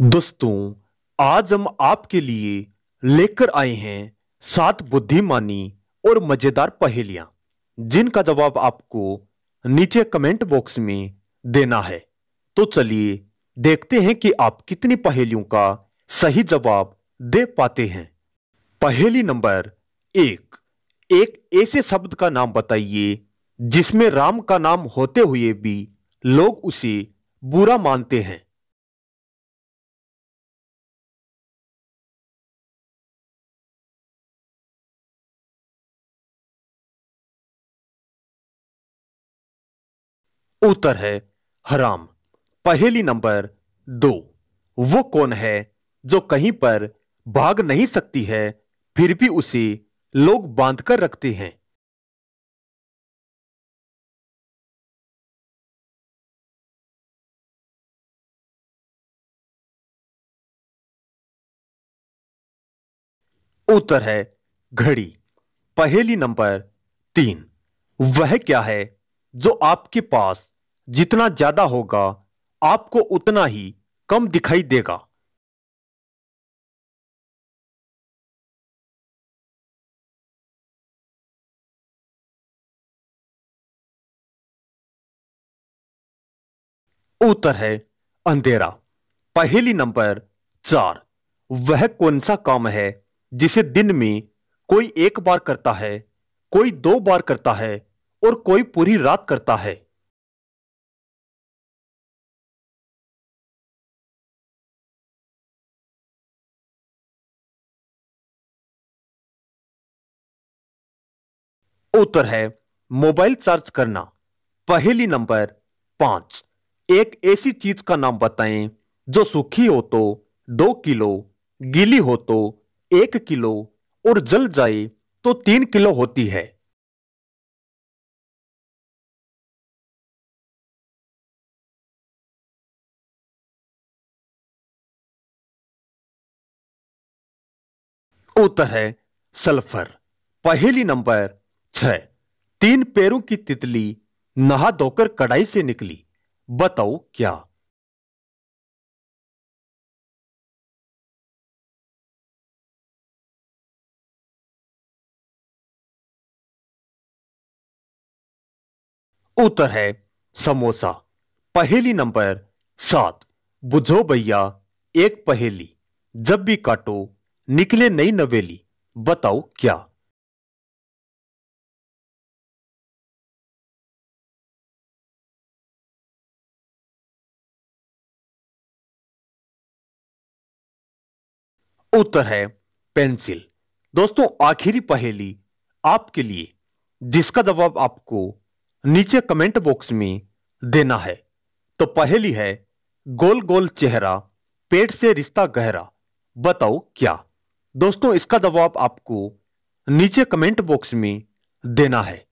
दोस्तों, आज हम आपके लिए लेकर आए हैं सात बुद्धिमानी और मज़ेदार पहेलियाँ, जिनका जवाब आपको नीचे कमेंट बॉक्स में देना है। तो चलिए देखते हैं कि आप कितनी पहेलियों का सही जवाब दे पाते हैं। पहेली नंबर एक। एक ऐसे शब्द का नाम बताइए, जिसमें राम का नाम होते हुए भी लोग उसे बुरा मानते हैं। उत्तर है हराम। पहेली नंबर दो। वो कौन है जो कहीं पर भाग नहीं सकती है, फिर भी उसे लोग बाँध कर रखते हैं? उत्तर है घड़ी। पहेली नंबर तीन। वह क्या है जो आपके पास जितना ज़्यादा होगा, आपको उतना ही कम दिखाई देगा। उत्तर है अंधेरा। पहली नंबर चार। वह कौन सा काम है जिसे दिन में कोई एक बार करता है, कोई दो बार करता है और कोई पूरी रात करता है? उत्तर है, मोबाइल चार्ज करना। पहली नंबर पाँच। एक ऐसी चीज़ का नाम बताएँ, जो सूखी हो तो दो किलो, गीली हो तो एक किलो और जल जाए तो तीन किलो होती है। उत्तर है, सल्फ़र। पहली नंबर छह। तीन पैरों की तितली नहा धोकर कड़ाई से निकली। बताओ क्या? उत्तर है समोसा। पहेली नंबर सात। बुझो भैया, एक पहेली। जब भी काटो, निकले नई नवेली। बताओ क्या? उत्तर है पेंसिल। दोस्तों, आखिरी पहेली आपके लिए, जिसका जवाब आपको नीचे कमेंट बॉक्स में देना है। तो पहेली है गोल गोल चेहरा, पेट से रिश्ता गहरा, बताओ क्या? दोस्तों, इसका जवाब आपको नीचे कमेंट बॉक्स में देना है।